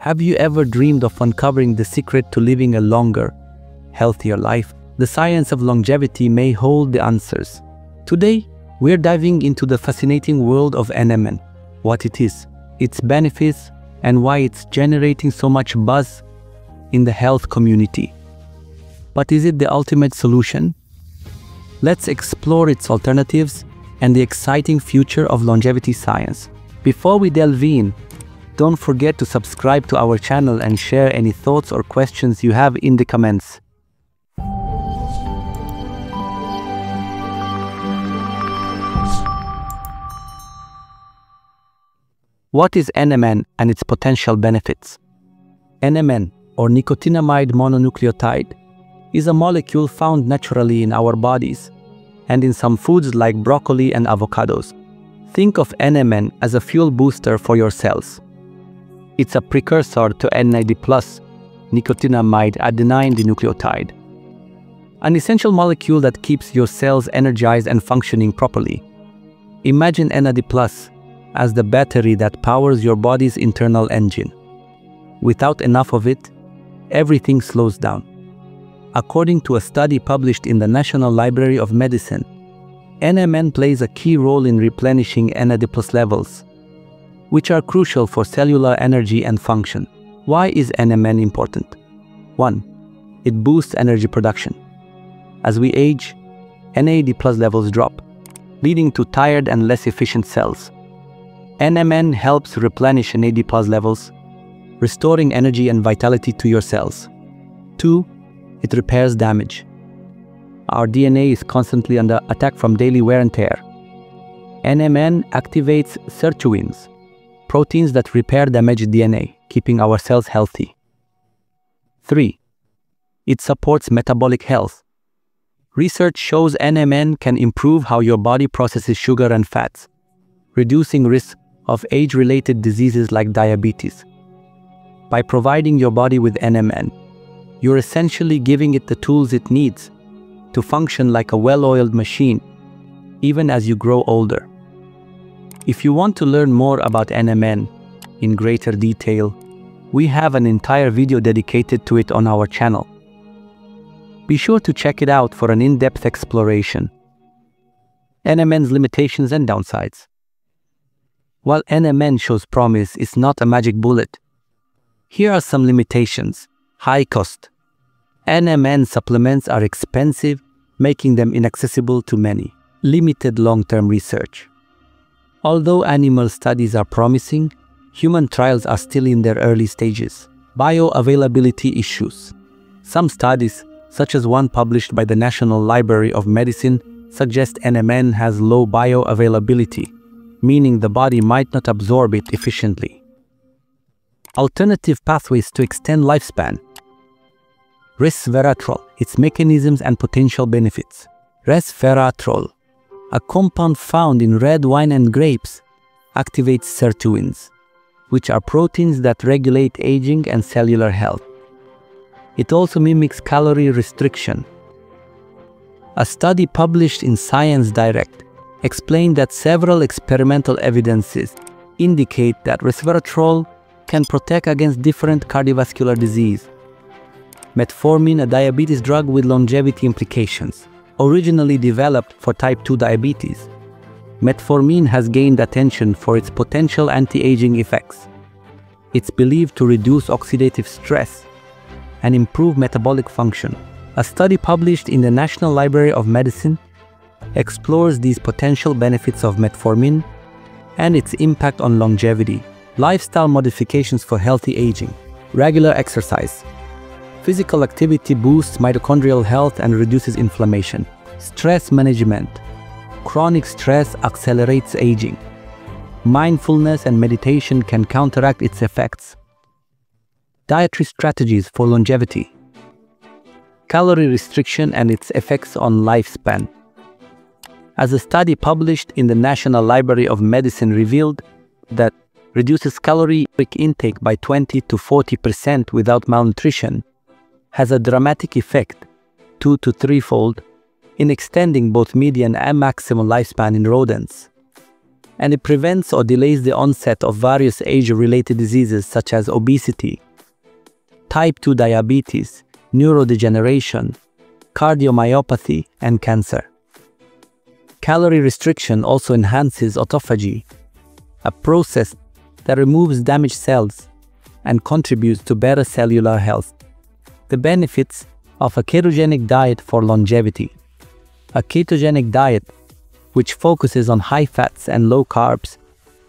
Have you ever dreamed of uncovering the secret to living a longer, healthier life? The science of longevity may hold the answers. Today, we're diving into the fascinating world of NMN, what it is, its benefits, and why it's generating so much buzz in the health community. But is it the ultimate solution? Let's explore its alternatives and the exciting future of longevity science. Before we delve in, don't forget to subscribe to our channel and share any thoughts or questions you have in the comments. What is NMN and its potential benefits? NMN, or nicotinamide mononucleotide, is a molecule found naturally in our bodies and in some foods like broccoli and avocados. Think of NMN as a fuel booster for your cells. It's a precursor to NAD+, nicotinamide adenine dinucleotide, an essential molecule that keeps your cells energized and functioning properly. Imagine NAD+, as the battery that powers your body's internal engine. Without enough of it, everything slows down. According to a study published in the National Library of Medicine, NMN plays a key role in replenishing NAD+ levels, which are crucial for cellular energy and function. Why is NMN important? 1. It boosts energy production. As we age, NAD+ levels drop, leading to tired and less efficient cells. NMN helps replenish NAD+ levels, restoring energy and vitality to your cells. 2. It repairs damage. Our DNA is constantly under attack from daily wear and tear. NMN activates sirtuins, proteins that repair damaged DNA, keeping our cells healthy. 3. It supports metabolic health. Research shows NMN can improve how your body processes sugar and fats, reducing risk of age-related diseases like diabetes. By providing your body with NMN, you're essentially giving it the tools it needs to function like a well-oiled machine, even as you grow older. If you want to learn more about NMN in greater detail, we have an entire video dedicated to it on our channel. Be sure to check it out for an in-depth exploration. NMN's limitations and downsides. While NMN shows promise, it's not a magic bullet. Here are some limitations. High cost. NMN supplements are expensive, making them inaccessible to many. Limited long-term research. Although animal studies are promising, human trials are still in their early stages. Bioavailability issues. Some studies, such as one published by the National Library of Medicine, suggest NMN has low bioavailability, meaning the body might not absorb it efficiently. Alternative pathways to extend lifespan. Resveratrol, its mechanisms and potential benefits. Resveratrol, a compound found in red wine and grapes, activates sirtuins, which are proteins that regulate aging and cellular health. It also mimics calorie restriction. A study published in Science Direct explained that several experimental evidences indicate that resveratrol can protect against different cardiovascular disease. Metformin, a diabetes drug with longevity implications, originally developed for type 2 diabetes. Metformin has gained attention for its potential anti-aging effects. It's believed to reduce oxidative stress and improve metabolic function. A study published in the National Library of Medicine explores these potential benefits of metformin and its impact on longevity, lifestyle modifications for healthy aging, regular exercise. Physical activity boosts mitochondrial health and reduces inflammation. Stress management. Chronic stress accelerates aging. Mindfulness and meditation can counteract its effects. Dietary strategies for longevity. Calorie restriction and its effects on lifespan as a study published in the National Library of Medicine revealed that reduces caloric intake by 20 to 40% without malnutrition has a dramatic effect, two to threefold, in extending both median and maximum lifespan in rodents. and it prevents or delays the onset of various age-related diseases such as obesity, type 2 diabetes, neurodegeneration, cardiomyopathy, and cancer. Calorie restriction also enhances autophagy, a process that removes damaged cells and contributes to better cellular health. The benefits of a ketogenic diet for longevity. A ketogenic diet, which focuses on high fats and low carbs,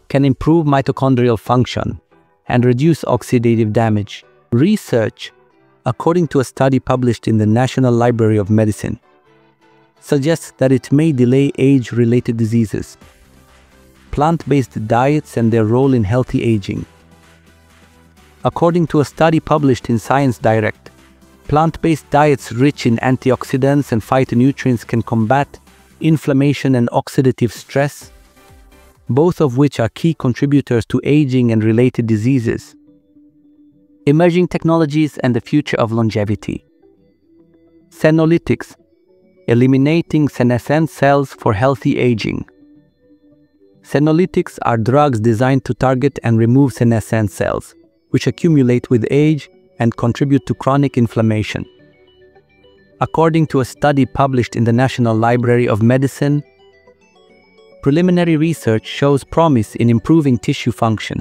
can improve mitochondrial function and reduce oxidative damage. Research, according to a study published in the National Library of Medicine, suggests that it may delay age-related diseases. Plant-based diets and their role in healthy aging. According to a study published in Science Direct, plant-based diets rich in antioxidants and phytonutrients can combat inflammation and oxidative stress, both of which are key contributors to aging and related diseases. Emerging technologies and the future of longevity. Senolytics, eliminating senescent cells for healthy aging. Senolytics are drugs designed to target and remove senescent cells, which accumulate with age and contribute to chronic inflammation. According to a study published in the National Library of Medicine, preliminary research shows promise in improving tissue function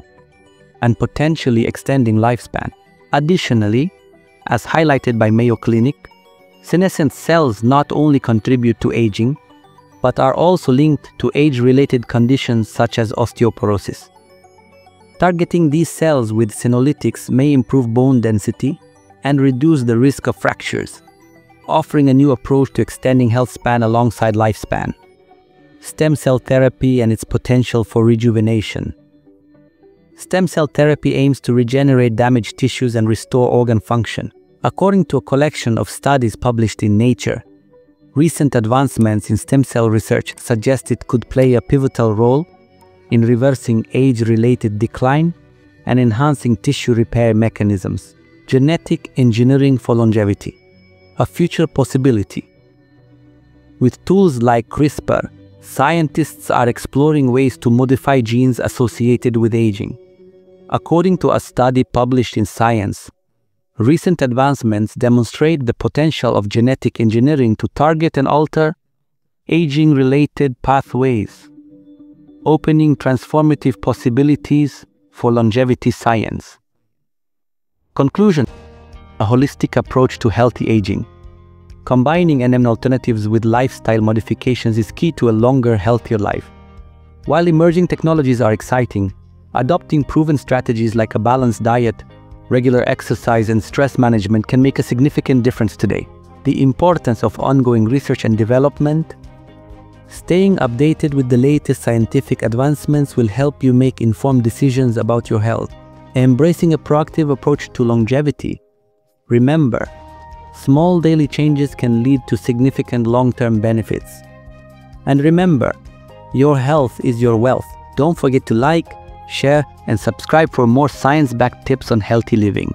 and potentially extending lifespan. Additionally, as highlighted by Mayo Clinic, senescent cells not only contribute to aging, but are also linked to age-related conditions such as osteoporosis. Targeting these cells with senolytics may improve bone density and reduce the risk of fractures, offering a new approach to extending health span alongside lifespan. Stem cell therapy and its potential for rejuvenation. Stem cell therapy aims to regenerate damaged tissues and restore organ function. According to a collection of studies published in Nature, recent advancements in stem cell research suggest it could play a pivotal role in reversing age-related decline and enhancing tissue repair mechanisms. Genetic engineering for longevity, a future possibility. With tools like CRISPR, scientists are exploring ways to modify genes associated with aging. According to a study published in Science, recent advancements demonstrate the potential of genetic engineering to target and alter aging-related pathways opening transformative possibilities for longevity science. Conclusion A holistic approach to healthy aging. Combining NMN alternatives with lifestyle modifications is key to a longer, healthier life. While emerging technologies are exciting, adopting proven strategies like a balanced diet, regular exercise, and stress management can make a significant difference today. The importance of ongoing research and development Staying updated with the latest scientific advancements will help you make informed decisions about your health. Embracing a proactive approach to longevity. Remember, small daily changes can lead to significant long-term benefits. And remember, your health is your wealth. Don't forget to like, share, and subscribe for more science-backed tips on healthy living.